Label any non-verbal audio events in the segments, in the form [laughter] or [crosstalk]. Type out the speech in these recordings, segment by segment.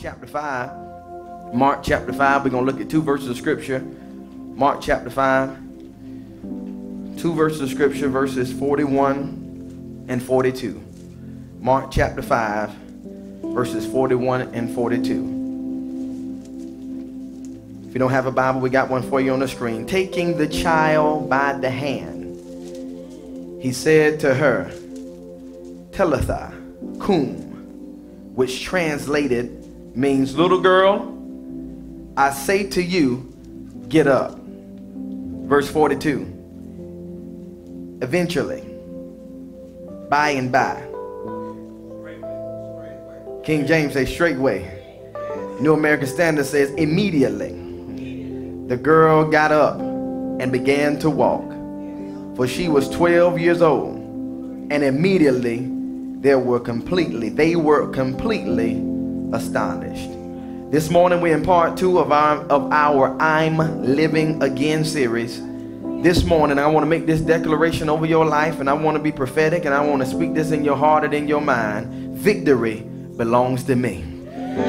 Chapter 5. Mark chapter 5. We're going to look at two verses of scripture. Mark chapter 5. Two verses of scripture, verses 41 and 42. Mark chapter 5, verses 41 and 42. If you don't have a Bible, we got one for you on the screen. Taking the child by the hand, he said to her, Talitha cum, which translated means, Little girl, I say to you, get up. Verse 42. Eventually, by and by. King James says straightway. New American Standard says immediately. The girl got up and began to walk, for she was 12 years old. And immediately they were completely, they were completely astonished. This morning we're in part two of our of our I'm Living Again series. This morning I want to make this declaration over your life and I want to be prophetic and I want to speak this in your heart and in your mind. Victory belongs to me.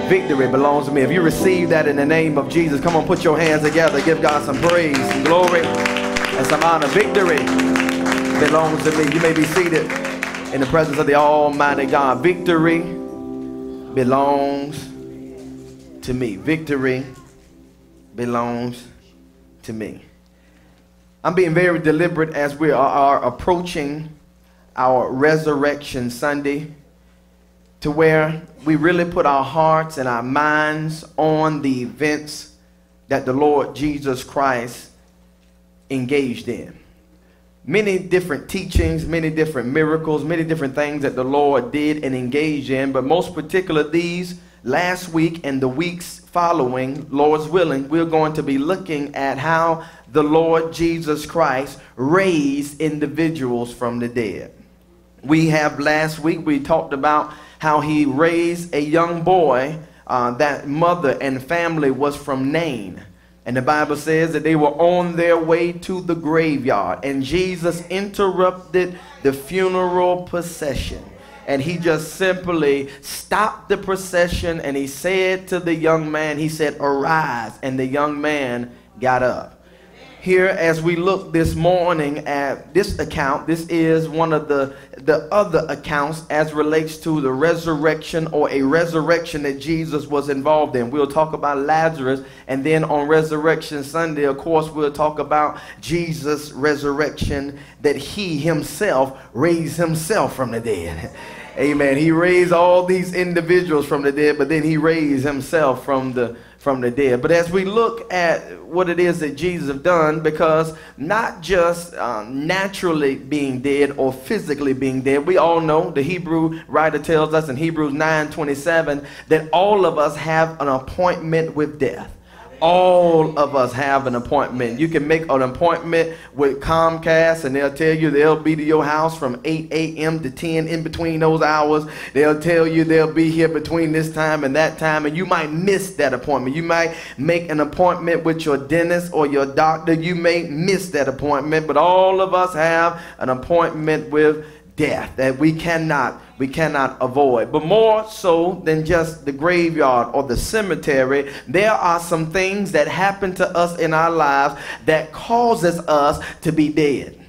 Victory belongs to me. If you receive that in the name of Jesus, come on, put your hands together. Give God some praise, and glory, and some honor. Victory belongs to me. You may be seated in the presence of the Almighty God. Victory belongs to me. Victory belongs to me. I'm being very deliberate as we are approaching our Resurrection Sunday to where we really put our hearts and our minds on the events that the Lord Jesus Christ engaged in. Many different teachings, many different miracles, many different things that the Lord did and engaged in, but most particular these last week and the weeks following, Lord's willing, we're going to be looking at how the Lord Jesus Christ raised individuals from the dead. We have last week, we talked about how he raised a young boy uh, that mother and family was from Nain. And the Bible says that they were on their way to the graveyard. And Jesus interrupted the funeral procession. And he just simply stopped the procession and he said to the young man, he said, arise. And the young man got up here as we look this morning at this account. This is one of the, the other accounts as relates to the resurrection or a resurrection that Jesus was involved in. We'll talk about Lazarus, and then on Resurrection Sunday, of course, we'll talk about Jesus' resurrection that he himself raised himself from the dead. [laughs] Amen. He raised all these individuals from the dead, but then he raised himself from the from the dead. But as we look at what it is that Jesus have done, because not just um, naturally being dead or physically being dead, we all know the Hebrew writer tells us in Hebrews 9:27 that all of us have an appointment with death all of us have an appointment. You can make an appointment with Comcast and they'll tell you they'll be to your house from 8 a.m. to 10 in between those hours. They'll tell you they'll be here between this time and that time and you might miss that appointment. You might make an appointment with your dentist or your doctor. You may miss that appointment, but all of us have an appointment with death that we cannot we cannot avoid. But more so than just the graveyard or the cemetery there are some things that happen to us in our lives that causes us to be dead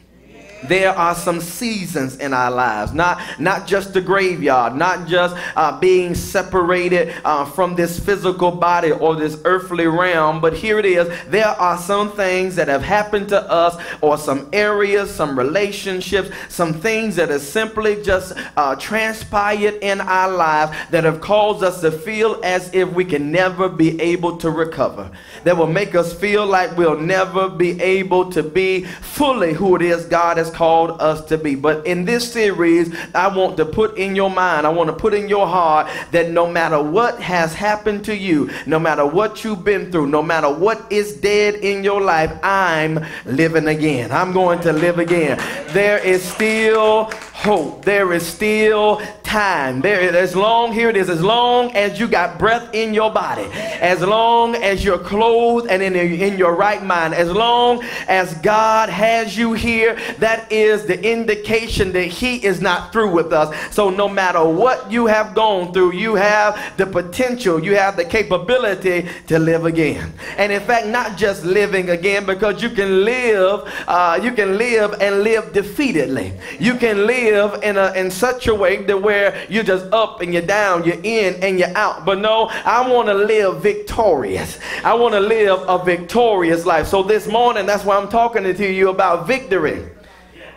there are some seasons in our lives not not just the graveyard not just uh, being separated uh, from this physical body or this earthly realm but here it is. There are some things that have happened to us or some areas some relationships some things that have simply just uh, transpired in our lives that have caused us to feel as if we can never be able to recover that will make us feel like we'll never be able to be fully who it is God has called us to be. But in this series, I want to put in your mind, I want to put in your heart that no matter what has happened to you, no matter what you've been through, no matter what is dead in your life, I'm living again. I'm going to live again. There is still hope. There is still time, there, as long, here it is, as long as you got breath in your body, as long as you're clothed and in, in your right mind, as long as God has you here, that is the indication that He is not through with us. So no matter what you have gone through, you have the potential, you have the capability to live again. And in fact, not just living again, because you can live, uh, you can live and live defeatedly. You can live in a in such a way that where you're just up and you're down, you're in and you're out. But no, I want to live victorious. I want to live a victorious life. So this morning, that's why I'm talking to you about victory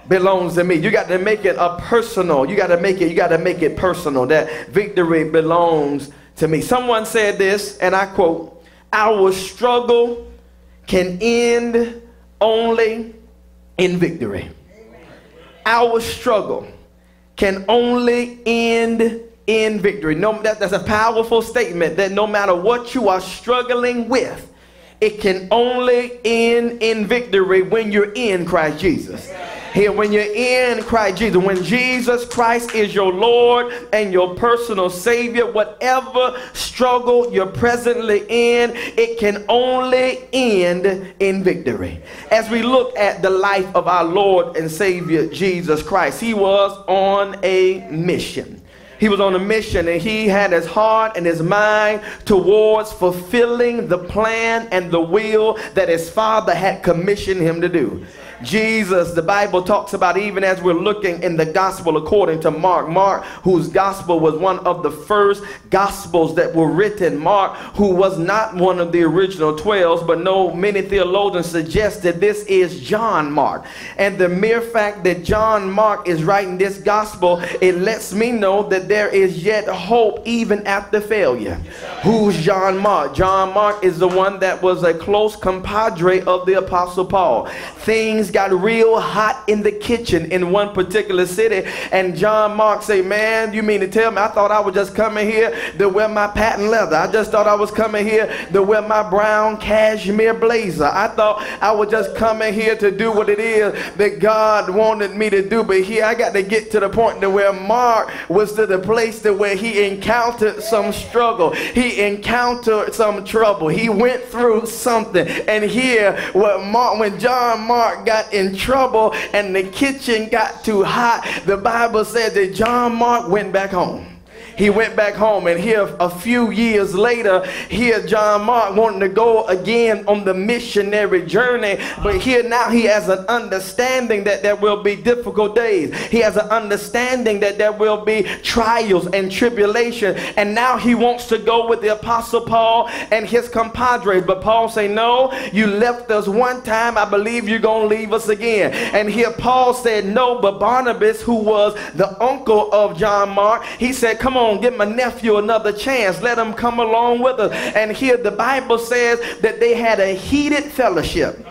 belongs to me. You got to make it a personal. You got to make it, you got to make it personal. That victory belongs to me. Someone said this, and I quote, our struggle can end only in victory. Our struggle can only end in victory. No, that, that's a powerful statement that no matter what you are struggling with, it can only end in victory when you're in Christ Jesus. Here, when you're in Christ Jesus, when Jesus Christ is your Lord and your personal Savior, whatever struggle you're presently in, it can only end in victory. As we look at the life of our Lord and Savior Jesus Christ, He was on a mission. He was on a mission and he had his heart and his mind towards fulfilling the plan and the will that his father had commissioned him to do. Jesus, the Bible talks about even as we're looking in the gospel according to Mark. Mark, whose gospel was one of the first gospels that were written. Mark, who was not one of the original 12s, but no, many theologians suggest that this is John Mark. And the mere fact that John Mark is writing this gospel, it lets me know that there is yet hope even after failure. Who's John Mark? John Mark is the one that was a close compadre of the Apostle Paul. Things got real hot in the kitchen in one particular city. And John Mark say, man, you mean to tell me I thought I was just coming here to wear my patent leather. I just thought I was coming here to wear my brown cashmere blazer. I thought I was just coming here to do what it is that God wanted me to do. But here I got to get to the point to where Mark was to the place to where he encountered some struggle. He encountered some trouble. He went through something. And here, what Mark, when John Mark got got in trouble and the kitchen got too hot, the Bible said that John Mark went back home he went back home and here a few years later here john mark wanting to go again on the missionary journey. But here now he has an understanding that there will be difficult days. He has an understanding that there will be trials and tribulation. And now he wants to go with the apostle paul and his compadres. But paul say no you left us one time. I believe you're gonna leave us again. And here paul said no but barnabas who was the uncle of john mark he said come on on, give my nephew another chance. Let him come along with us. And here the Bible says that they had a heated fellowship.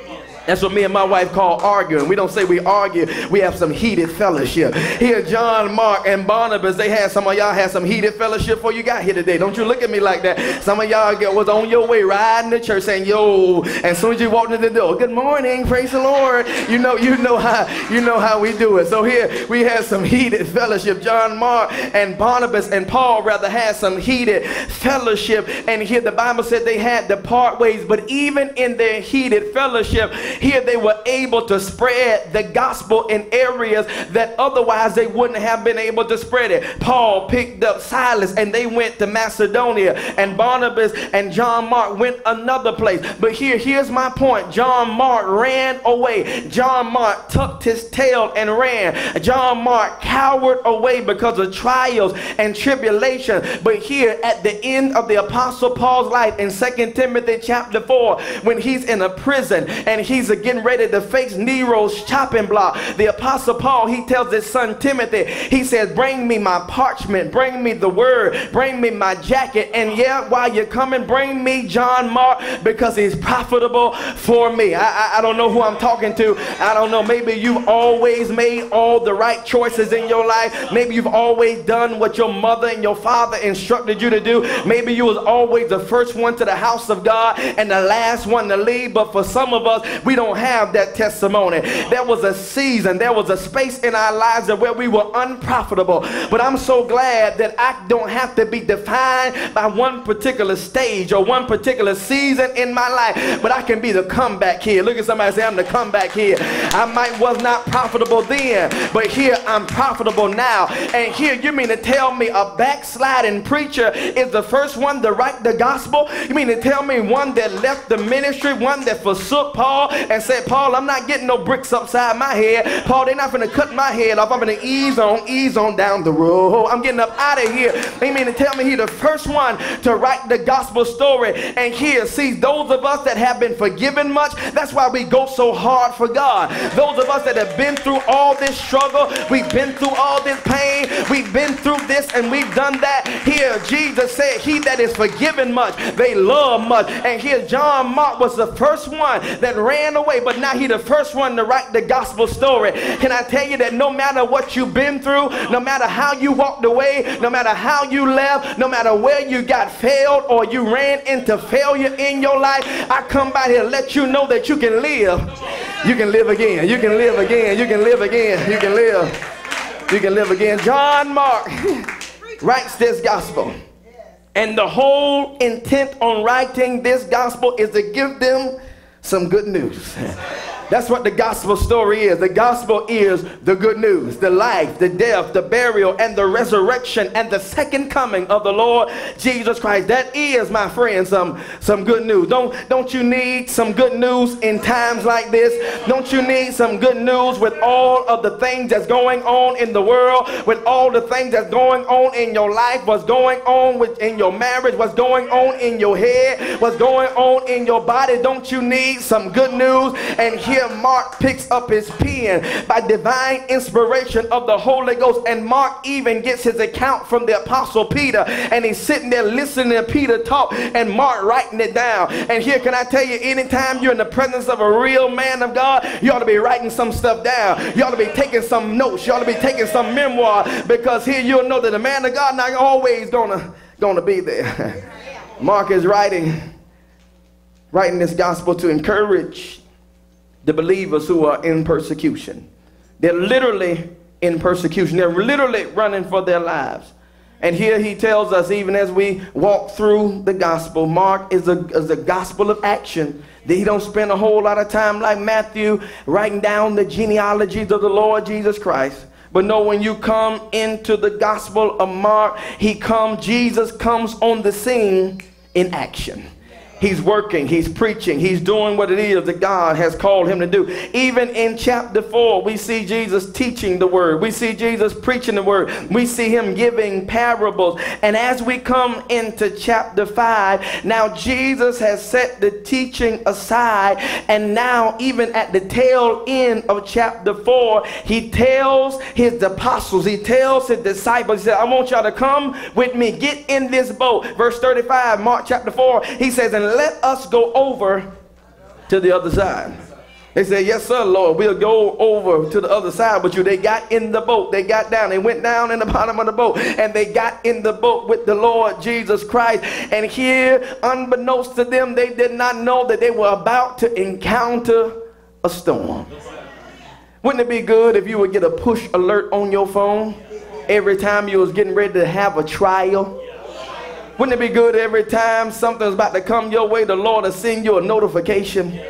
That's what me and my wife call arguing. We don't say we argue. We have some heated fellowship. Here, John, Mark, and Barnabas, they had some of y'all had some heated fellowship before you got here today. Don't you look at me like that. Some of y'all was on your way riding to church saying, yo, as soon as you walked in the door, good morning, praise the Lord. You know, you know how you know how we do it. So here we had some heated fellowship. John, Mark, and Barnabas and Paul rather had some heated fellowship. And here the Bible said they had to part ways, but even in their heated fellowship, here they were able to spread the gospel in areas that otherwise they wouldn't have been able to spread it. Paul picked up Silas and they went to Macedonia, and Barnabas and John Mark went another place. But here, here's my point John Mark ran away. John Mark tucked his tail and ran. John Mark cowered away because of trials and tribulation. But here at the end of the Apostle Paul's life in 2 Timothy chapter 4, when he's in a prison and he's he's getting ready to face Nero's chopping block. The apostle Paul, he tells his son Timothy, he says, bring me my parchment, bring me the word, bring me my jacket. And yeah, while you're coming, bring me John Mark because he's profitable for me. I, I, I don't know who I'm talking to. I don't know. Maybe you've always made all the right choices in your life. Maybe you've always done what your mother and your father instructed you to do. Maybe you was always the first one to the house of God and the last one to leave. But for some of us, we we don't have that testimony. There was a season, there was a space in our lives where we were unprofitable. But I'm so glad that I don't have to be defined by one particular stage or one particular season in my life, but I can be the comeback here. Look at somebody say, I'm the comeback here. I might was not profitable then, but here I'm profitable now. And here you mean to tell me a backsliding preacher is the first one to write the gospel? You mean to tell me one that left the ministry, one that forsook Paul and said, Paul, I'm not getting no bricks upside my head. Paul, they're not going to cut my head off. I'm going to ease on, ease on down the road. I'm getting up out of here. Mean to tell me he the first one to write the gospel story. And here, see, those of us that have been forgiven much, that's why we go so hard for God. Those of us that have been through all this struggle, we've been through all this pain, we've been through this and we've done that. Here, Jesus said, He that is forgiven much, they love much. And here, John Mark was the first one that ran away, but now he the first one to write the gospel story. Can I tell you that no matter what you've been through, no matter how you walked away, no matter how you left, no matter where you got failed or you ran into failure in your life, I come by here let you know that you can live. You can live again. You can live again. You can live again. You can live. You can live again. John Mark [laughs] writes this gospel. And the whole intent on writing this gospel is to give them some good news. [laughs] That's what the gospel story is. The gospel is the good news, the life, the death, the burial, and the resurrection, and the second coming of the Lord Jesus Christ. That is, my friend, some, some good news. Don't, don't you need some good news in times like this? Don't you need some good news with all of the things that's going on in the world, with all the things that's going on in your life, what's going on with, in your marriage, what's going on in your head, what's going on in your body? Don't you need some good news? And here Mark picks up his pen by divine inspiration of the Holy Ghost. And Mark even gets his account from the Apostle Peter. And he's sitting there listening to Peter talk and Mark writing it down. And here, can I tell you, anytime you're in the presence of a real man of God, you ought to be writing some stuff down. You ought to be taking some notes. You ought to be taking some memoir because here you'll know that the man of God not always gonna, gonna be there. [laughs] Mark is writing, writing this gospel to encourage the believers who are in persecution. They're literally in persecution. They're literally running for their lives. And here he tells us, even as we walk through the gospel, Mark is a, is a gospel of action. He don't spend a whole lot of time like Matthew writing down the genealogies of the Lord Jesus Christ. But no, when you come into the gospel of Mark, he comes, Jesus comes on the scene in action. He's working, he's preaching, he's doing what it is that God has called him to do. Even in chapter 4, we see Jesus teaching the word, we see Jesus preaching the word, we see him giving parables. And as we come into chapter 5, now Jesus has set the teaching aside, and now, even at the tail end of chapter 4, he tells his apostles, he tells his disciples, he said, I want y'all to come with me, get in this boat. Verse 35, Mark chapter 4, he says, And let us go over to the other side. They said, Yes, sir, Lord, we'll go over to the other side with you. They got in the boat. They got down. They went down in the bottom of the boat and they got in the boat with the Lord Jesus Christ. And here, unbeknownst to them, they did not know that they were about to encounter a storm. Wouldn't it be good if you would get a push alert on your phone every time you was getting ready to have a trial? Wouldn't it be good every time something's about to come your way, the Lord will send you a notification?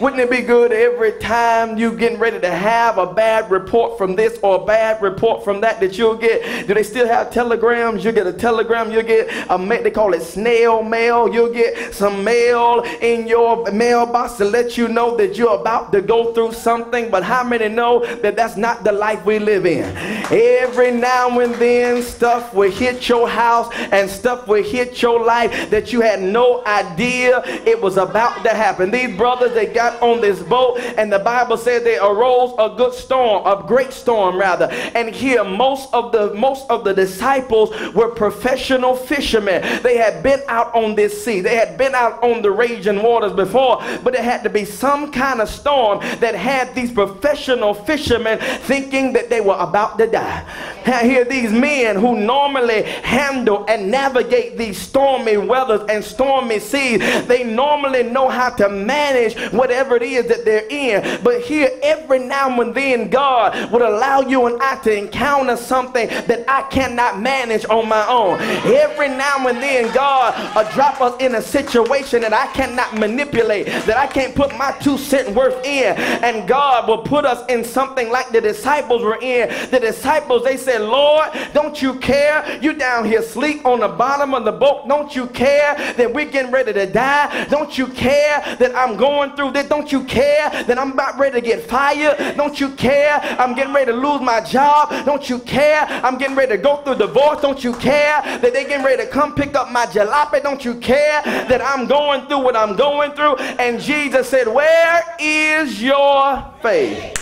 Wouldn't it be good every time you getting ready to have a bad report from this or a bad report from that that you'll get? Do they still have telegrams? You get a telegram, you get a they call it snail mail. You'll get some mail in your mailbox to let you know that you're about to go through something. But how many know that that's not the life we live in? Every now and then stuff will hit your house and stuff will hit your life that you had no idea it was about to happen. These brothers, they got got on this boat, and the Bible said there arose a good storm, a great storm rather. And here, most of the most of the disciples were professional fishermen. They had been out on this sea. They had been out on the raging waters before, but it had to be some kind of storm that had these professional fishermen thinking that they were about to die. Here, these men who normally handle and navigate these stormy weathers and stormy seas, they normally know how to manage what whatever it is that they're in. But here, every now and then, God would allow you and I to encounter something that I cannot manage on my own. Every now and then, God will drop us in a situation that I cannot manipulate, that I can't put my two cent worth in. And God will put us in something like the disciples were in. The disciples, they said, Lord, don't you care? You down here sleep on the bottom of the boat. Don't you care that we're getting ready to die? Don't you care that I'm going through this? Don't you care that I'm about ready to get fired? Don't you care I'm getting ready to lose my job? Don't you care I'm getting ready to go through divorce? Don't you care that they getting ready to come pick up my jalopy? Don't you care that I'm going through what I'm going through? And Jesus said, Where is your faith?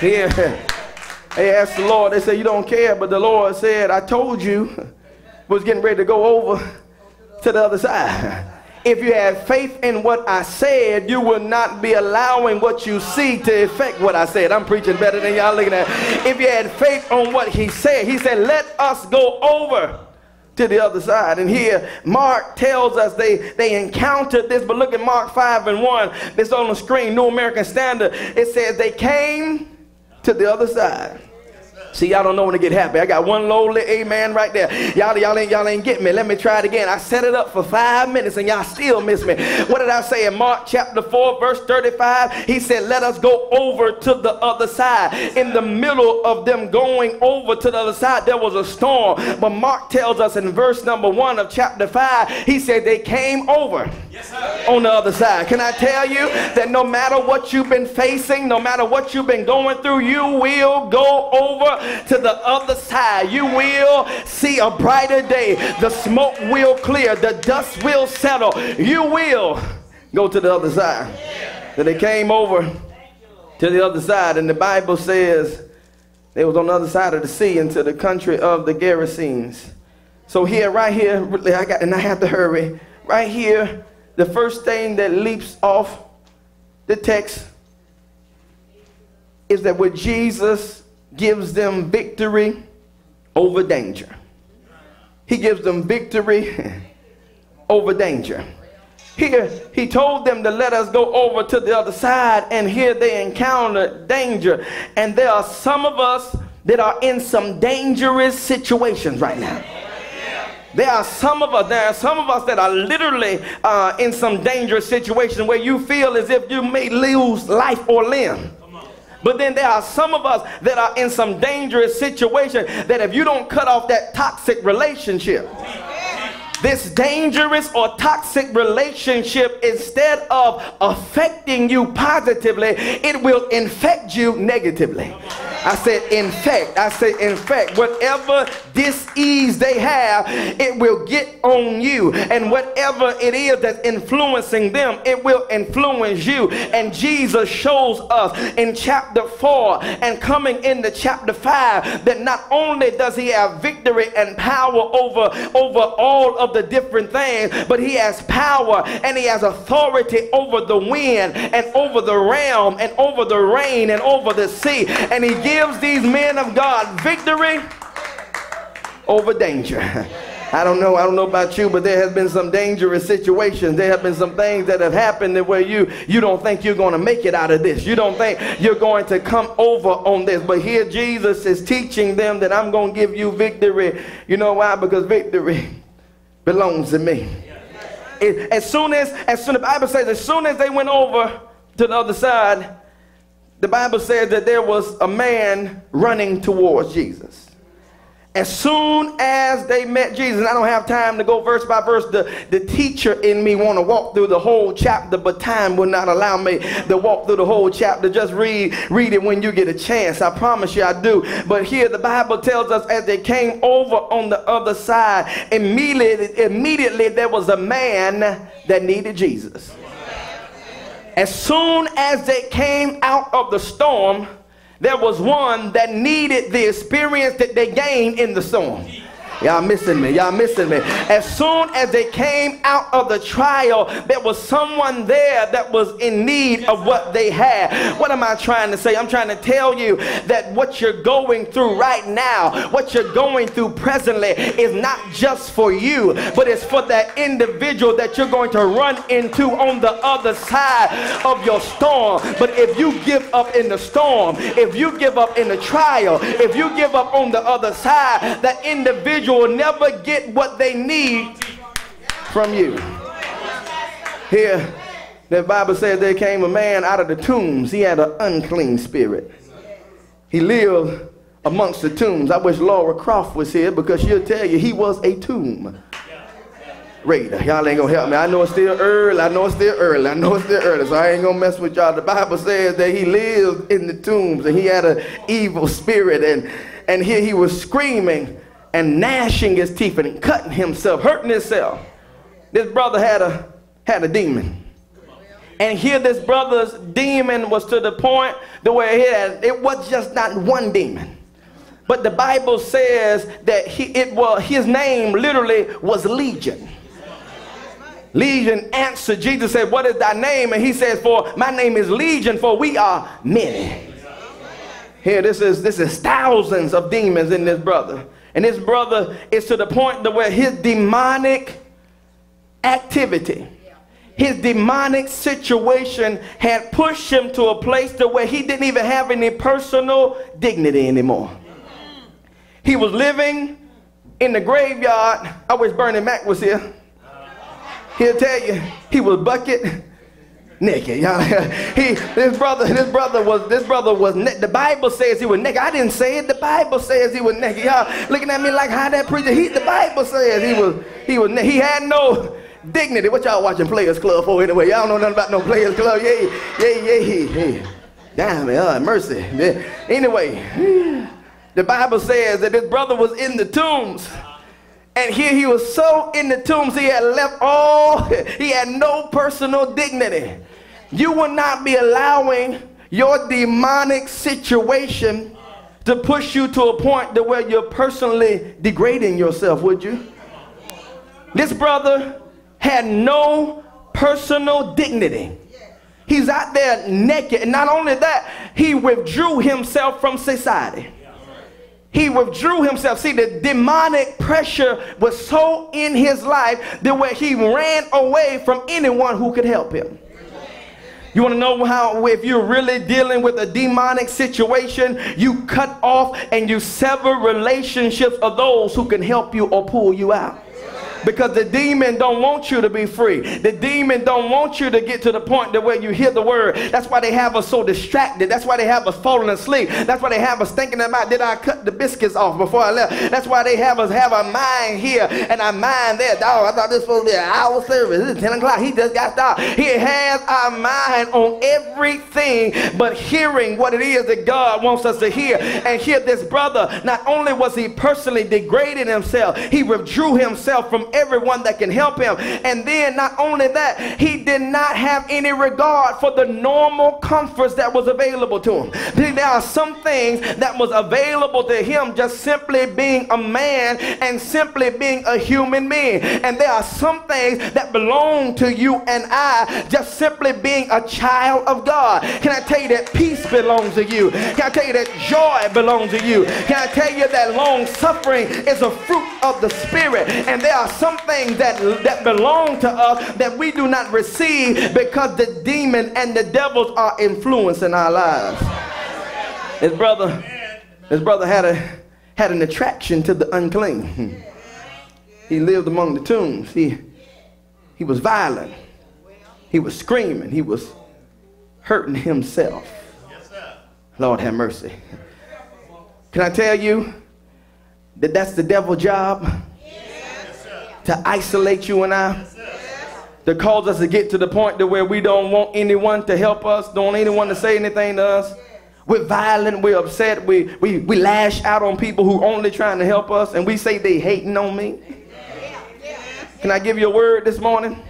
Here. They asked the Lord, they said, You don't care. But the Lord said, I told you [laughs] was getting ready to go over to the other side. If you had faith in what I said, you will not be allowing what you see to affect what I said. I'm preaching better than y'all looking at. If you had faith on what he said, he said, Let us go over to the other side. And here, Mark tells us they, they encountered this, but look at Mark 5 and 1. It's on the screen, New American Standard. It says they came to the other side. See, y'all don't know when to get happy. I got one lowly amen right there. Y'all, y'all ain't, y'all ain't get me. Let me try it again. I set it up for five minutes and y'all still miss me. What did I say in Mark chapter 4, verse 35? He said, let us go over to the other side. In the middle of them going over to the other side, there was a storm. But Mark tells us in verse number one of chapter 5, he said they came over yes, on the other side. Can I tell you that no matter what you've been facing, no matter what you've been going through, you will go over to the other side. You will see a brighter day. The smoke will clear. The dust will settle. You will go to the other side. Then they came over to the other side, and the Bible says they was on the other side of the sea into the country of the Gerasenes. So here, right here, I got, and I have to hurry. Right here, the first thing that leaps off the text is that with Jesus gives them victory over danger. He gives them victory [laughs] over danger. Here, he told them to let us go over to the other side, and here they encountered danger. And there are some of us that are in some dangerous situations right now. There are some of us, there are some of us that are literally uh, in some dangerous situation where you feel as if you may lose life or limb. But then there are some of us that are in some dangerous situation that if you don't cut off that toxic relationship, this dangerous or toxic relationship, instead of affecting you positively, it will infect you negatively. I said infect. I said infect. Whatever disease they have, it will get on you. And whatever it is that's influencing them, it will influence you. And Jesus shows us in chapter 4 and coming into chapter 5 that not only does he have victory and power over, over all of the different things, but he has power and he has authority over the wind and over the realm and over the rain and over the sea. And he gives these men of God victory over danger. [laughs] I don't know. I don't know about you, but there has been some dangerous situations. There have been some things that have happened where you you don't think you're going to make it out of this. You don't think you're going to come over on this. But here Jesus is teaching them that I'm going to give you victory. You know why? Because victory belongs to me. It, as soon as, as soon the Bible says, as soon as they went over to the other side, the Bible says that there was a man running towards Jesus. As soon as they met Jesus, I don't have time to go verse by verse. The, the teacher in me want to walk through the whole chapter, but time will not allow me to walk through the whole chapter. Just read, read it when you get a chance. I promise you I do. But here the Bible tells us as they came over on the other side, immediately, immediately there was a man that needed Jesus. As soon as they came out of the storm, there was one that needed the experience that they gained in the storm. Y'all missing me. Y'all missing me. As soon as they came out of the trial, there was someone there that was in need of what they had. What am I trying to say? I'm trying to tell you that what you're going through right now, what you're going through presently, is not just for you, but it's for that individual that you're going to run into on the other side of your storm. But if you give up in the storm, if you give up in the trial, if you give up on the other side, that individual will never get what they need from you. Here, the Bible says there came a man out of the tombs. He had an unclean spirit. He lived amongst the tombs. I wish Laura Croft was here because she'll tell you he was a tomb raider. Y'all ain't gonna help me. I know it's still early. I know it's still early. I know it's still early. So I ain't gonna mess with y'all. The Bible says that he lived in the tombs and he had an evil spirit and and here he was screaming and gnashing his teeth and cutting himself, hurting himself. This brother had a had a demon. And here this brother's demon was to the point the way it had, it was just not one demon. But the Bible says that he it was his name literally was Legion. Legion answered. Jesus said, What is thy name? And he says, For my name is Legion, for we are many. Here, this is this is thousands of demons in this brother. And his brother is to the point to where his demonic activity, his demonic situation had pushed him to a place to where he didn't even have any personal dignity anymore. He was living in the graveyard. I wish Bernie Mac was here. He'll tell you he was bucket naked. [laughs] Y'all, he, this brother, this brother was, this brother was. The Bible says he was naked. I didn't say it. The Bible says he was naked. Y'all looking at me like how that preacher. He, the Bible says he was, he was. He had no dignity. What y'all watching Players Club for anyway? Y'all don't know nothing about no Players Club. Yeah, yeah, yeah, yeah. Damn it, uh, mercy. Anyway, the Bible says that this brother was in the tombs. And here he was so in the tombs, he had left all, [laughs] he had no personal dignity. You will not be allowing your demonic situation to push you to a point to where you're personally degrading yourself, would you? This brother had no personal dignity. He's out there naked. And not only that, he withdrew himself from society he withdrew himself. See, the demonic pressure was so in his life that where he ran away from anyone who could help him. You want to know how, if you're really dealing with a demonic situation, you cut off and you sever relationships of those who can help you or pull you out because the demon don't want you to be free. The demon don't want you to get to the point that where you hear the word. That's why they have us so distracted. That's why they have us falling asleep. That's why they have us thinking about did I cut the biscuits off before I left. That's why they have us have a mind here and a mind there. Dog, I thought this was supposed to be an hour service. This is 10 o'clock. He just got started. He has our mind on everything but hearing what it is that God wants us to hear. And here this brother, not only was he personally degrading himself, he withdrew himself from everyone that can help him. And then not only that, he did not have any regard for the normal comforts that was available to him. There are some things that was available to him just simply being a man and simply being a human being. And there are some things that belong to you and I just simply being a child of God. Can I tell you that peace belongs to you? Can I tell you that joy belongs to you? Can I tell you that long suffering is a fruit of the Spirit? And there are some things that, that belong to us that we do not receive because the demon and the devils are influencing our lives. His brother, his brother had a had an attraction to the unclean. He lived among the tombs. He he was violent. He was screaming. He was hurting himself. Lord have mercy. Can I tell you that that's the devil's job? To isolate you and I, to cause us to get to the point to where we don't want anyone to help us, don't want anyone to say anything to us. We're violent, we're upset, we, we, we lash out on people who only trying to help us, and we say they hating on me. Can I give you a word this morning?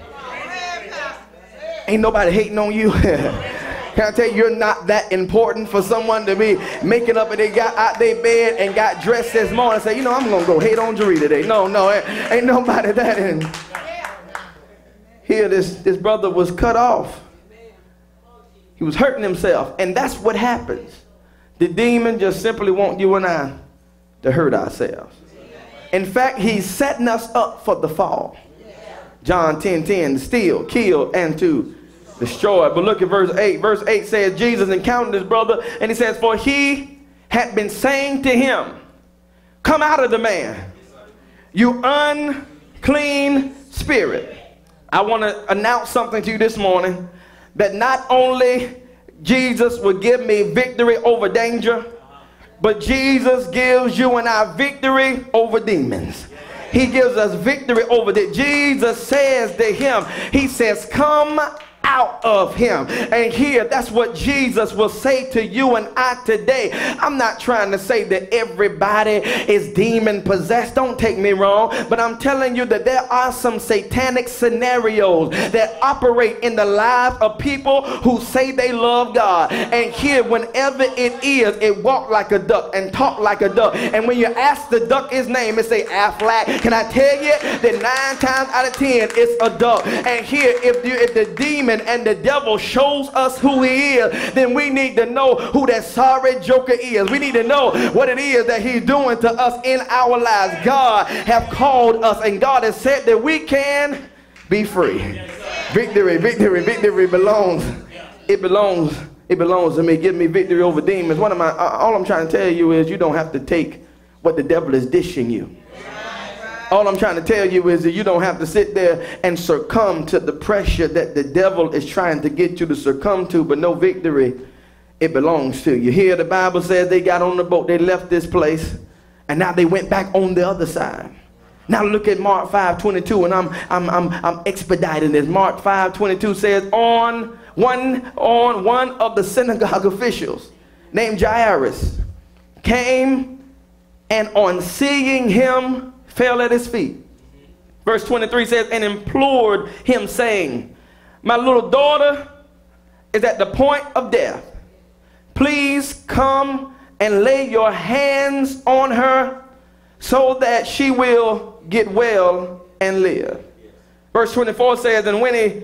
Ain't nobody hating on you. [laughs] Can I tell you, you're not that important for someone to be making up and they got out their bed and got dressed this morning and say, you know, I'm going to go hate on Jerry today. No, no, eh, ain't nobody that in. Here, this, this brother was cut off. He was hurting himself. And that's what happens. The demon just simply want you and I to hurt ourselves. In fact, he's setting us up for the fall. John 10 10, to steal, kill, and to destroy. But look at verse 8. Verse 8 says, Jesus encountered his brother, and he says, For he had been saying to him, Come out of the man, you unclean spirit. I want to announce something to you this morning that not only Jesus will give me victory over danger, but Jesus gives you and I victory over demons. He gives us victory over that. Jesus says to him, He says, Come out of him. And here, that's what Jesus will say to you and I today. I'm not trying to say that everybody is demon possessed. Don't take me wrong. But I'm telling you that there are some satanic scenarios that operate in the lives of people who say they love God. And here, whenever it is, it walk like a duck and talk like a duck. And when you ask the duck his name, it say Aflac. Can I tell you that nine times out of ten, it's a duck. And here, if, you, if the demon and the devil shows us who he is, then we need to know who that sorry joker is. We need to know what it is that he's doing to us in our lives. God have called us and God has said that we can be free. Victory, victory, victory belongs. It belongs. It belongs to me. Give me victory over demons. One of my all I'm trying to tell you is you don't have to take what the devil is dishing you. All I'm trying to tell you is that you don't have to sit there and succumb to the pressure that the devil is trying to get you to succumb to, but no victory, it belongs to you. Here the Bible says they got on the boat, they left this place, and now they went back on the other side. Now look at Mark 5 22, and I'm, I'm, I'm, I'm expediting this. Mark 5 22 says, on one, on one of the synagogue [laughs] officials named Jairus came and on seeing him fell at his feet. Verse 23 says, and implored him, saying, My little daughter is at the point of death. Please come and lay your hands on her so that she will get well and live. Verse 24 says, And when he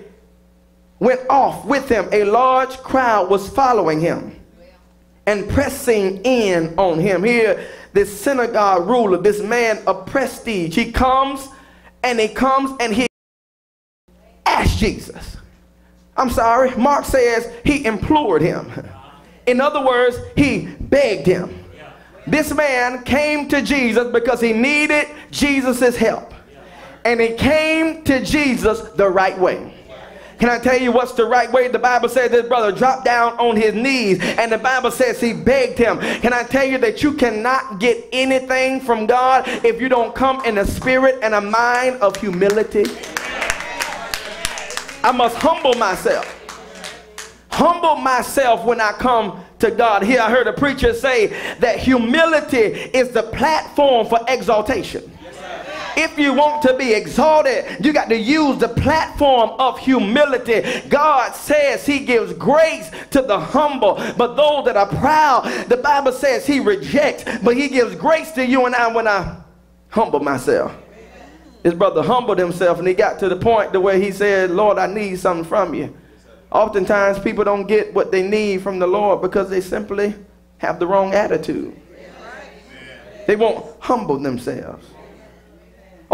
went off with him, a large crowd was following him and pressing in on him. Here, this synagogue ruler, this man of prestige, he comes and he comes and he asked Jesus. I'm sorry, Mark says he implored him. In other words, he begged him. This man came to Jesus because he needed Jesus' help. And he came to Jesus the right way. Can I tell you what's the right way? The Bible says this brother dropped down on his knees and the Bible says he begged him. Can I tell you that you cannot get anything from God if you don't come in a spirit and a mind of humility? I must humble myself. Humble myself when I come to God. Here I heard a preacher say that humility is the platform for exaltation. If you want to be exalted, you got to use the platform of humility. God says he gives grace to the humble, but those that are proud, the Bible says he rejects, but he gives grace to you and I when I humble myself. His brother humbled himself and he got to the point to where he said, Lord, I need something from you. Oftentimes people don't get what they need from the Lord because they simply have the wrong attitude. They won't humble themselves.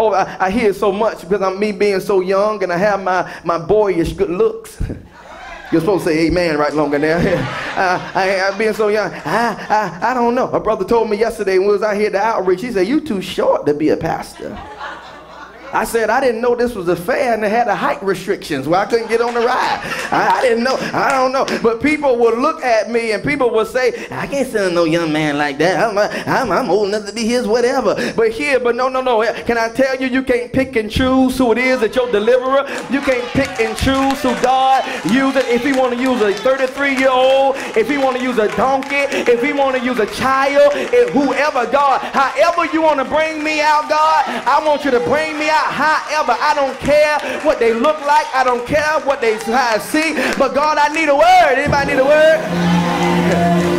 Oh, I, I hear so much because I'm me being so young and I have my, my boyish good looks. You're supposed to say amen right longer there. [laughs] uh, I, I, being so young, I, I, I don't know. A brother told me yesterday when we was out here at the outreach, he said, you too short to be a pastor. I said, I didn't know this was a fair and they had a height restrictions where I couldn't get on the ride. I, I, didn't know. I don't know. But people will look at me and people will say, I can't send no young man like that. I'm, I'm, I'm old enough to be his whatever. But here, but no, no, no. Can I tell you, you can't pick and choose who it is that your deliverer. You can't pick and choose who God uses. If he want to use a 33 year old, if he want to use a donkey, if he want to use a child, if whoever God, however you want to bring me out, God, I want you to bring me out out. However, I don't care what they look like. I don't care what they I see. But God, I need a word. Anybody need a word? [laughs]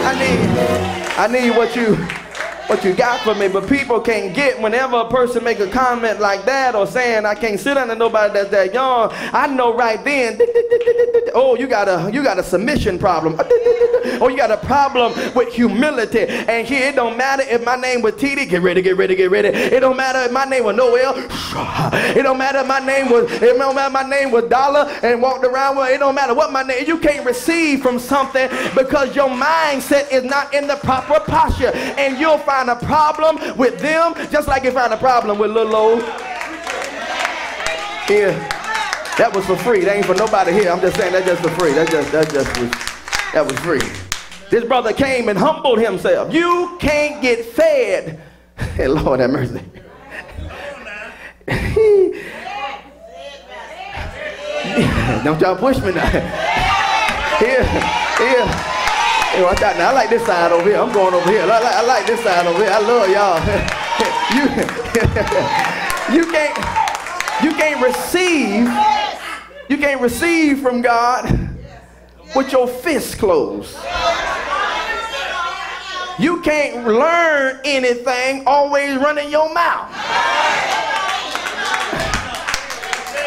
I need, I need what you what you got for me, but people can't get whenever a person make a comment like that or saying I can't sit under nobody that's that young. I know right then, oh, you got a you got a submission problem. Uh, oh, you got a problem with humility. And here it don't matter if my name was TD, get ready, get ready, get ready. It don't matter if my name was Noel. [sighs] It don't matter if my name was it don't matter my name was Dollar and walked around with it don't matter what my name. You can't receive from something because your mindset is not in the proper posture. And you'll find find a problem with them just like you find a problem with little old. Here. That was for free. That ain't for nobody here. I'm just saying that just for free. That just that just was that was free. This brother came and humbled himself. You can't get fed. Hey, [laughs] Lord have mercy. [laughs] Don't y'all push me now. [laughs] Here, here. Oh, hey, watch out now. I like this side over here. I'm going over here. I like, I like this side over here. I love y'all. [laughs] you, [laughs] you can't, you can't receive, you can't receive from God with your fists closed. You can't learn anything always running your mouth.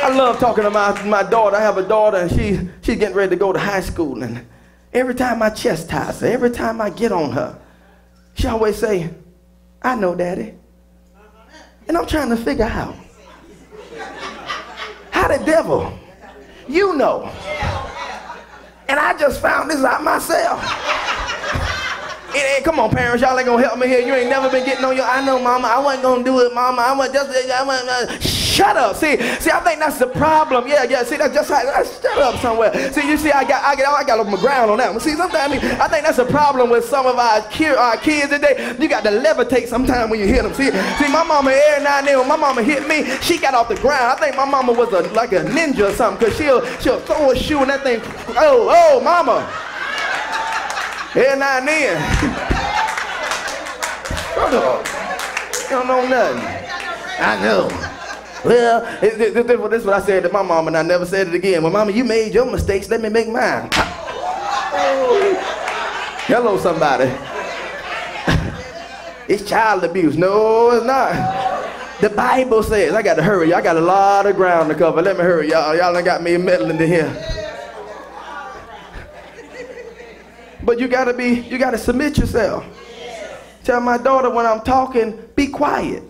I love talking to my, my daughter. I have a daughter and she, she's getting ready to go to high school and Every time I chastise her, every time I get on her, she always say, I know, Daddy. And I'm trying to figure out how the devil, you know. And I just found this out myself. It ain't, come on, parents, y'all ain't gonna help me here. You ain't never been getting on your. I know, mama. I wasn't gonna do it, mama. I was just. I wasn't, uh, shut up. See, see, I think that's the problem. Yeah, yeah. See, that's just like Uh, shut up somewhere. See, you see, I got, I got, I got on my ground on that one. See, sometimes I, mean, I think that's a problem with some of our, ki- our kids today. You got to levitate sometimes when you hit them. See, see, my mama every now and then when my mama hit me, she got off the ground. I think my mama was a like a ninja or something, cause she'll she'll throw a shoe and that thing. Oh, oh, mama. Every now and then. [laughs] you don't know nothing. I know. Well, this, this, this, this is what I said to my mom, and I never said it again. Well, mama, you made your mistakes. Let me make mine. [laughs] Hello, somebody. [laughs] it's child abuse. No, it's not. The Bible says, I got to hurry. I got a lot of ground to cover. Let me hurry, y'all. Y'all done got me meddling in here. But you gotta be, you gotta submit yourself. Tell my daughter when I'm talking, be quiet.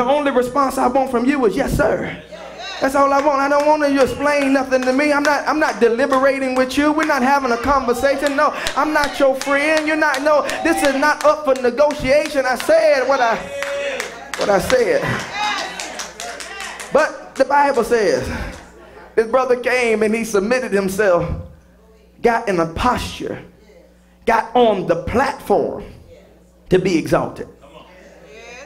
The only response I want from you is yes, sir. That's all I want. I don't want you to explain nothing to me. I'm not I'm not deliberating with you. We're not having a conversation. No, I'm not your friend. You're not no, this is not up for negotiation. I said what I what I said. But the Bible says his brother came and he submitted himself, got in a posture, got on the platform to be exalted.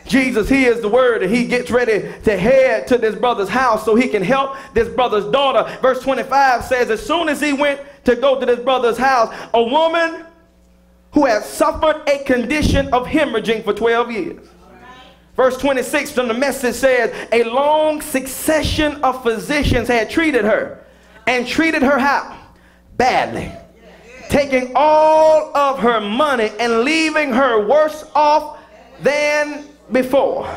Jesus hears the word and he gets ready to head to this brother's house so he can help this brother's daughter. Verse 25 says, As soon as he went to go to this brother's house, a woman who had suffered a condition of hemorrhaging for 12 years. Verse 26 from the message says, A long succession of physicians had treated her and treated her how? Badly. Taking all of her money and leaving her worse off than before.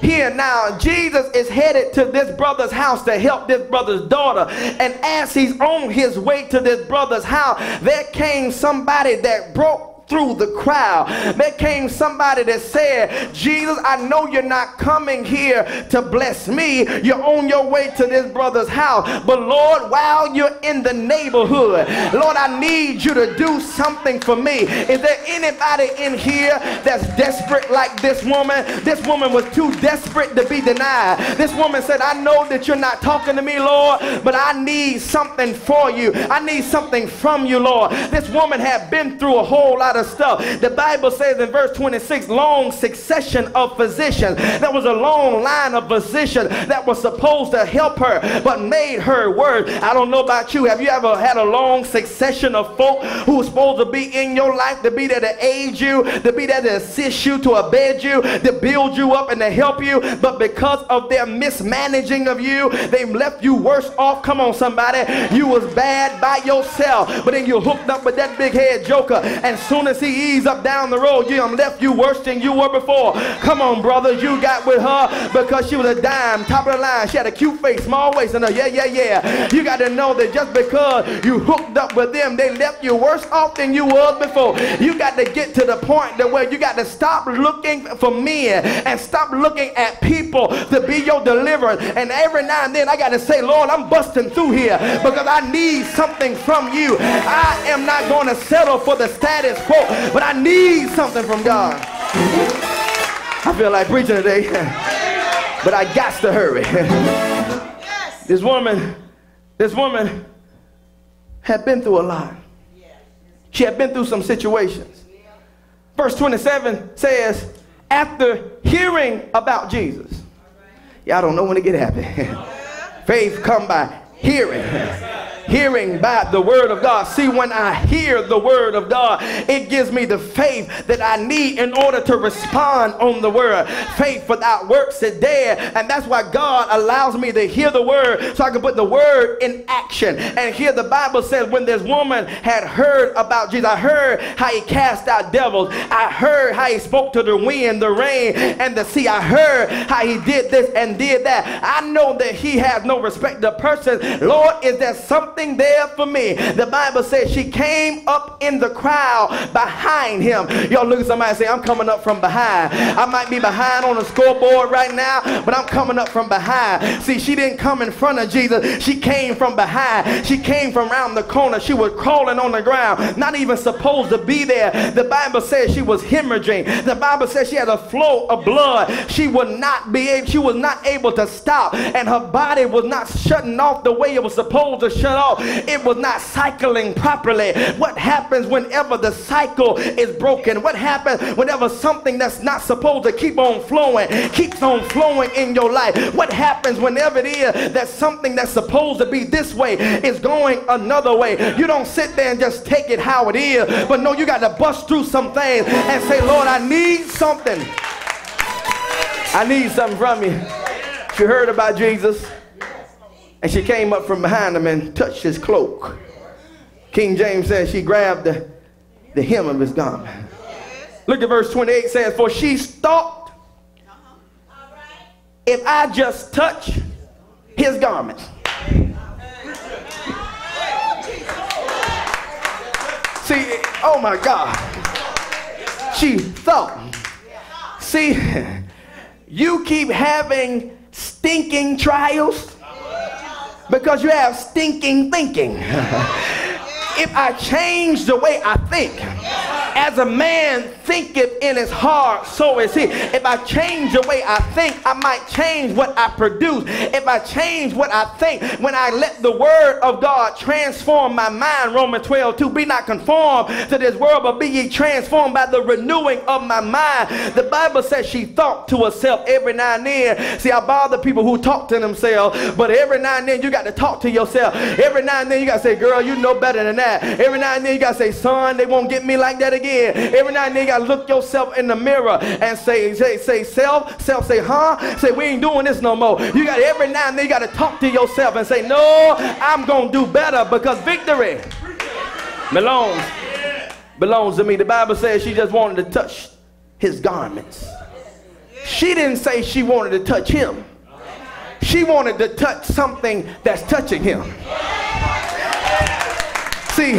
Here now, Jesus is headed to this brother's house to help this brother's daughter. And as he's on his way to this brother's house, there came somebody that broke through the crowd. There came somebody that said, Jesus, I know you're not coming here to bless me. You're on your way to this brother's house. But Lord, while you're in the neighborhood, Lord, I need you to do something for me. Is there anybody in here that's desperate like this woman? This woman was too desperate to be denied. This woman said, I know that you're not talking to me, Lord, but I need something for you. I need something from you, Lord. This woman had been through a whole lot lot of stuff. The Bible says in verse 26, long succession of physicians. There was a long line of physicians that was supposed to help her, but made her worse. I don't know about you. Have you ever had a long succession of folk who was supposed to be in your life, to be there to aid you, to be there to assist you, to abet you, to build you up and to help you, but because of their mismanaging of you, they left you worse off. Come on, somebody. You was bad by yourself, but then you hooked up with that big head joker, and soon as he eased up down the road, you left you worse than you were before. Come on, brother. You got with her because she was a dime, top of the line. She had a cute face, small waist, and a yeah, yeah, yeah. You got to know that just because you hooked up with them, they left you worse off than you was before. You got to get to the point that where you got to stop looking for men and stop looking at people to be your deliverer. And every now and then I got to say, Lord, I'm busting through here because I need something from you. I am not going to settle for the status quo, but I need something from God. I feel like preaching today, [laughs] but I got to hurry. [laughs] this woman, this woman had been through a lot. She had been through some situations. Verse 27 says, after hearing about Jesus, y'all don't know when to get happy. [laughs] Faith come by hearing hearing by the word of God. See, when I hear the word of God, it gives me the faith that I need in order to respond on the word. Faith without works is dead. And that's why God allows me to hear the word so I can put the word in action. And here the Bible says when this woman had heard about Jesus, I heard how he cast out devils. I heard how he spoke to the wind, the rain, and the sea. I heard how he did this and did that. I know that he has no respect of person. Lord, is there something something there for me. The Bible says she came up in the crowd behind him. Y'all look at somebody and say, I'm coming up from behind. I might be behind on the scoreboard right now, but I'm coming up from behind. See, she didn't come in front of Jesus. She came from behind. She came from around the corner. She was crawling on the ground, not even supposed to be there. The Bible says she was hemorrhaging. The Bible says she had a flow of blood. She would not be able, she was not able to stop, and her body was not shutting off the way it was supposed to shut off it was not cycling properly. What happens whenever the cycle is broken? What happens whenever something that's not supposed to keep on flowing keeps on flowing in your life? What happens whenever it is that something that's supposed to be this way is going another way? You don't sit there and just take it how it is, but no, you got to bust through some things and say, Lord, I need something. I need something from you. You heard about Jesus. And she came up from behind him and touched his cloak. King James says she grabbed the, the hem of his garment. Look at verse 28 says, For she thought, if I just touch his garment. See, oh my God. She thought. See, you keep having stinking trials because you have stinking thinking. [laughs] if I change the way I think, as a man thinketh in his heart, so is he. If I change the way I think, I might change what I produce. If I change what I think, when I let the word of God transform my mind, Romans 12, to be not conformed to this world, but be ye transformed by the renewing of my mind. The Bible says she thought to herself every now and then. See, I bother people who talk to themselves, but every now and then you got to talk to yourself. Every now and then you got to say, girl, you know better than that. Every now and then you got to say, son, they won't get me like that again. Every now and then you got to look yourself in the mirror and say, say, say, self, self, say, huh? Say, we ain't doing this no more. You got every now and then you got to talk to yourself and say, no, I'm going to do better because victory belongs, belongs to me. The Bible says she just wanted to touch his garments. She didn't say she wanted to touch him. She wanted to touch something that's touching him. See,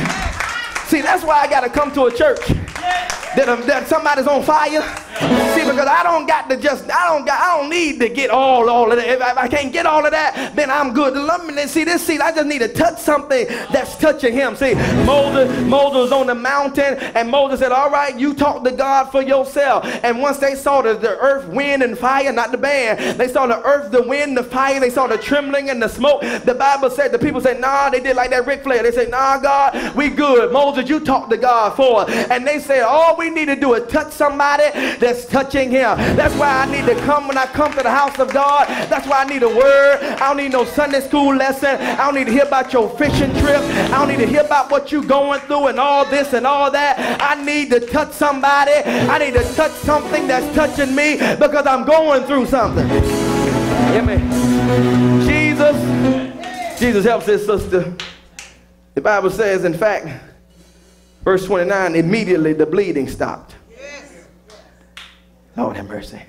see, that's why I got to come to a church that, um, that somebody's on fire See, because I don't got to just, I don't got, I don't need to get all, all of that. If I, if I can't get all of that, then I'm good. Let see this seed. I just need to touch something that's touching him. See, Moses, Moses on the mountain, and Moses said, All right, you talk to God for yourself. And once they saw the, the earth, wind, and fire, not the band, they saw the earth, the wind, the fire, they saw the trembling and the smoke. The Bible said, the people said, Nah, they did like that Ric Flair. They said, Nah, God, we good. Moses, you talk to God for. And they said, All we need to do is touch somebody that's touching him. That's why I need to come when I come to the house of God. That's why I need a word. I don't need no Sunday school lesson. I don't need to hear about your fishing trip. I don't need to hear about what you're going through and all this and all that. I need to touch somebody. I need to touch something that's touching me because I'm going through something. Hear? Jesus, Jesus helps his sister. The Bible says, in fact, verse 29, immediately the bleeding stopped. Lord have mercy.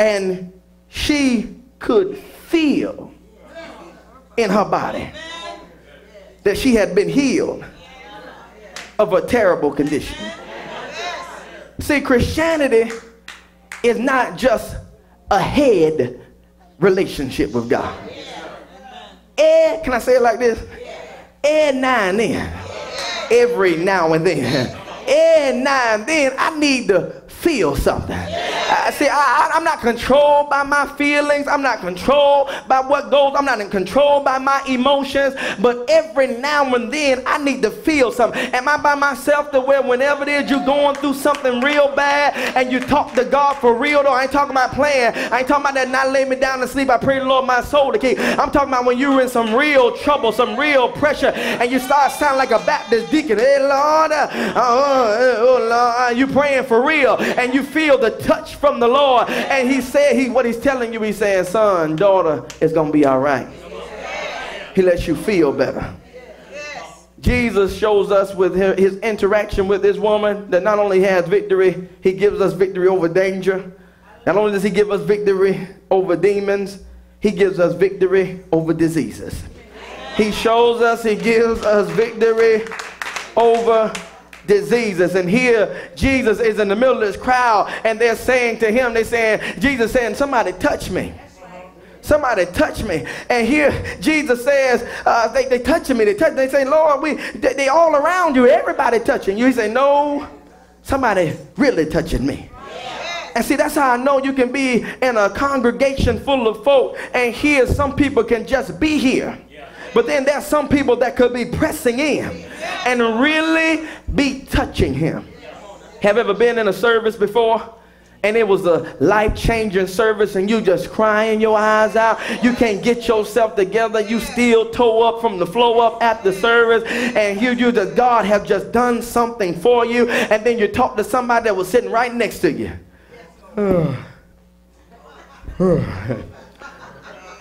And she could feel in her body that she had been healed of a terrible condition. See, Christianity is not just a head relationship with God. And, can I say it like this? And now and then. Every now and then. And now and then, I need to feel something. I see, I, am not controlled by my feelings. I'm not controlled by what goes. I'm not in control by my emotions. But every now and then, I need to feel something. Am I by myself to where whenever it is you're going through something real bad and you talk to God for real, though, I ain't talking about playing. I ain't talking about that not lay me down to sleep. I pray the Lord my soul to keep. I'm talking about when you're in some real trouble, some real pressure, and you start sounding like a Baptist deacon. Hey, Lord, uh, uh, uh, oh, Lord, you praying for real and you feel the touch from the Lord. And he said, he, what he's telling you, he's saying, son, daughter, it's going to be all right. He lets you feel better. Jesus shows us with his interaction with this woman that not only has victory, he gives us victory over danger. Not only does he give us victory over demons, he gives us victory over diseases. He shows us, he gives us victory over diseases. And here Jesus is in the middle of this crowd and they're saying to him, they're saying, Jesus saying, somebody touch me. Somebody touch me. And here Jesus says, uh, they, they touching me. They touch, they say, Lord, we, they, they all around you. Everybody touching you. He say, no, somebody really touching me. And see, that's how I know you can be in a congregation full of folk and here some people can just be here. But then there's some people that could be pressing in and really be touching him. Have ever been in a service before? and it was a life-changing service and you just crying your eyes out. You can't get yourself together. You still toe up from the flow up at the service. And you you just god have just done something for you. And then you talk to somebody that was sitting right next to you. [sighs] [sighs] [sighs]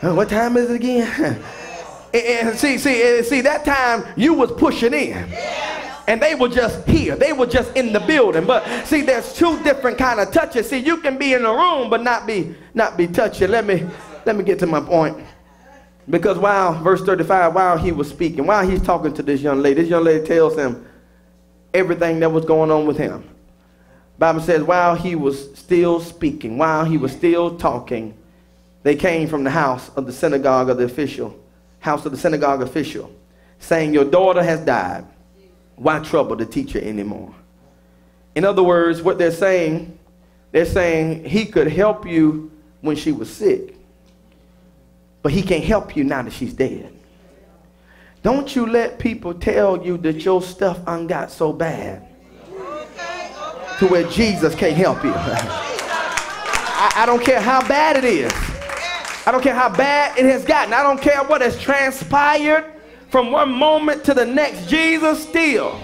What time is it again [laughs] and see, see, eh, see, that time you was pushing in. And they were just here. They were just in the building. But see, there's two different kind of touches. See, you can be in a room but not be not be touching. Let me let me get to my point. Because while verse 35, while he was speaking, while he's talking to this young lady, this young lady tells him everything that was going on with him. Bible says while he was still speaking, while he was still talking, they came from the house of the synagogue of the official house of the synagogue official, saying, Your daughter has died. Why trouble the teacher anymore? In other words, what they're saying, they're saying he could help you when she was sick, but he can't help you now that she's dead. Don't you let people tell you that your stuff got so bad to where Jesus can't help you. [laughs] I, I don't care how bad it is. I don't care how bad it has gotten. I don't care what has transpired from one moment to the next. Jesus still,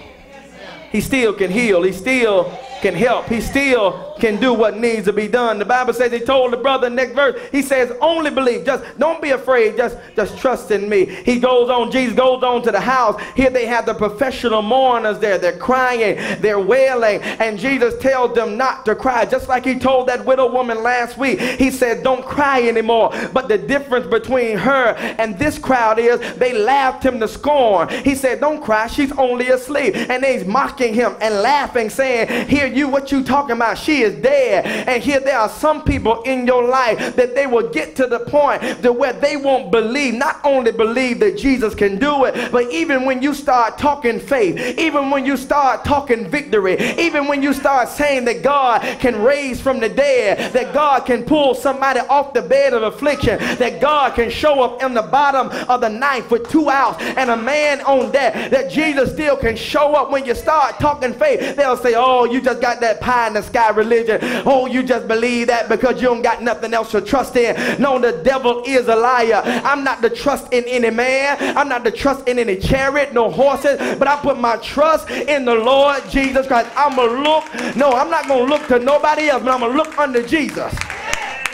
he still can heal. He still can help. He still can do what needs to be done. The Bible says he told the brother next verse, he says, only believe. Just don't be afraid. Just, just trust in me. He goes on, Jesus goes on to the house. Here they have the professional mourners there. They're crying, they're wailing, and Jesus tells them not to cry. Just like he told that widow woman last week. He said, don't cry anymore. But the difference between her and this crowd is they laughed him to scorn. He said, don't cry. She's only asleep. And they's mocking him and laughing, saying, here you what you talking about. She is dead. And here there are some people in your life that they will get to the point to where they won't believe, not only believe that Jesus can do it, but even when you start talking faith, even when you start talking victory, even when you start saying that God can raise from the dead, that God can pull somebody off the bed of affliction, that God can show up in the bottom of the knife with two outs and a man on deck, that Jesus still can show up when you start talking faith. They'll say, Oh, you just got that pie in the sky religion. Oh, you just believe that because you don't got nothing else to trust in. No, the devil is a liar. I'm not to trust in any man. I'm not to trust in any chariot, no horses, but I put my trust in the Lord Jesus Christ. I'm going to look, no, I'm not going to look to nobody else, but I'm going to look unto Jesus.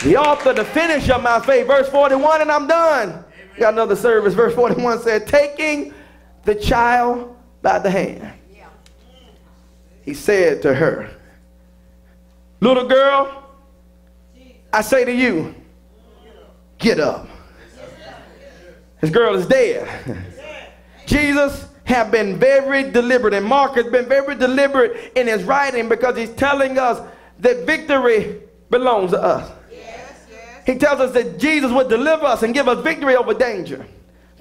The author, the finisher of my faith. Verse 41, and I'm done. Got another service. Verse 41 said, taking the child by the hand. He said to her, Little girl, I say to you, get up. This girl is dead. Jesus have been very deliberate, and Mark has been very deliberate in his writing because he's telling us that victory belongs to us. He tells us that Jesus would deliver us and give us victory over danger,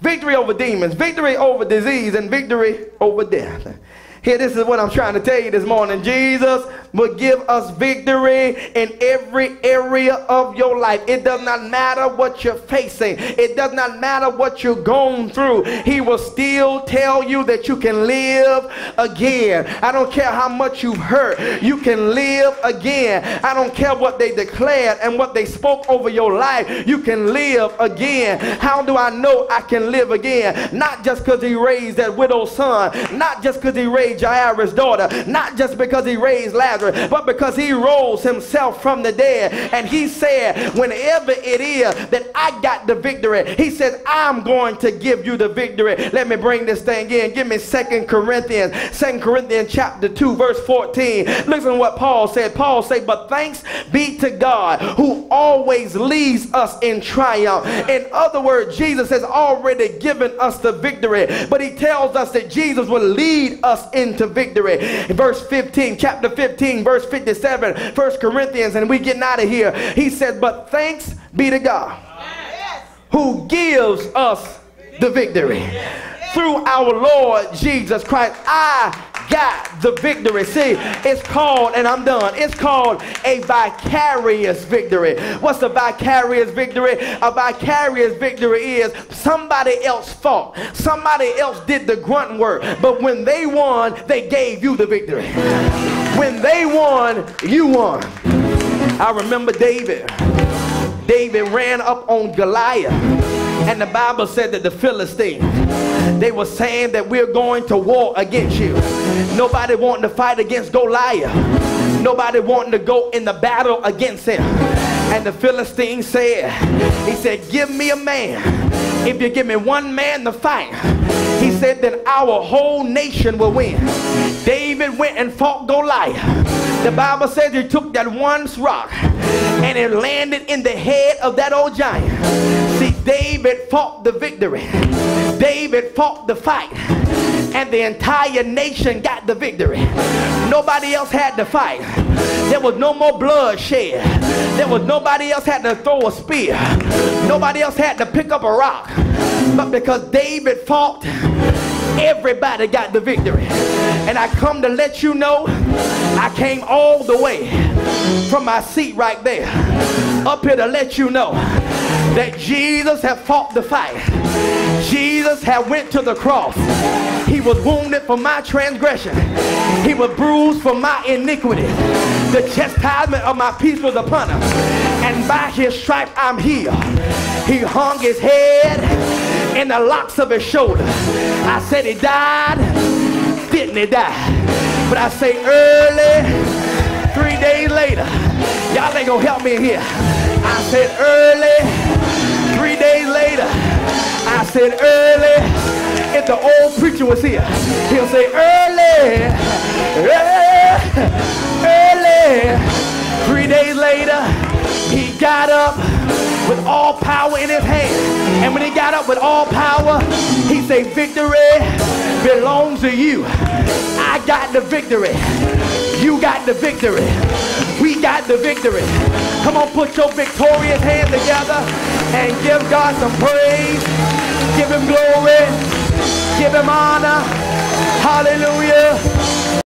victory over demons, victory over disease, and victory over death. Here, this is what I'm trying to tell you this morning. Jesus will give us victory in every area of your life. It does not matter what you're facing. It does not matter what you're going through. He will still tell you that you can live again. I don't care how much you've hurt. You can live again. I don't care what they declared and what they spoke over your life. You can live again. How do I know I can live again? Not just because he raised that widow's son. Not just because he raised Jairus' daughter, not just because he raised Lazarus, but because he rose himself from the dead. And he said, whenever it is that I got the victory, he says, I'm going to give you the victory. Let me bring this thing in. Give me Second Corinthians, Second Corinthians chapter 2, verse 14. Listen to what Paul said. Paul said, but thanks be to God who always leads us in triumph. In other words, Jesus has already given us the victory, but he tells us that Jesus will lead us in into victory. Verse 15, chapter 15, verse 57, First Corinthians, and we getting out of here. He said, But thanks be to God who gives us the victory. Through our Lord Jesus Christ. I got the victory. See, it's called, and I'm done, it's called a vicarious victory. What's a vicarious victory? A vicarious victory is somebody else fought, somebody else did the grunt work, but when they won, they gave you the victory. When they won, you won. I remember David. David ran up on Goliath, and the Bible said that the Philistines they were saying that we're going to war against you. Nobody wanting to fight against Goliath. Nobody wanting to go in the battle against him. And the Philistine said, he said, give me a man. If you give me one man to fight, he said, then our whole nation will win. David went and fought Goliath. The Bible says he took that one rock and it landed in the head of that old giant. See, David fought the victory. David fought the fight and the entire nation got the victory. Nobody else had to fight. There was no more blood shed. There was nobody else had to throw a spear. Nobody else had to pick up a rock. But because David fought, everybody got the victory. And I come to let you know I came all the way from my seat right there up here to let you know that Jesus have fought the fight. Jesus have went to the cross. He was wounded for my transgression. He was bruised for my iniquity. The chastisement of my peace was upon him. And by his stripe I'm healed. He hung his head in the locks of his shoulder. I said he died. Didn't he die? But I say early, three days later, y'all ain't gonna help me here. I said early, three days later, said early, if the old preacher was here, he'll say early, early, early. Three days later, he got up with all power in his hand. And when he got up with all power, he said, victory belongs to you. I got the victory. You got the victory. We got the victory. Come on, put your victorious hand together and give God some praise. Give him glory. Give him honor. Hallelujah.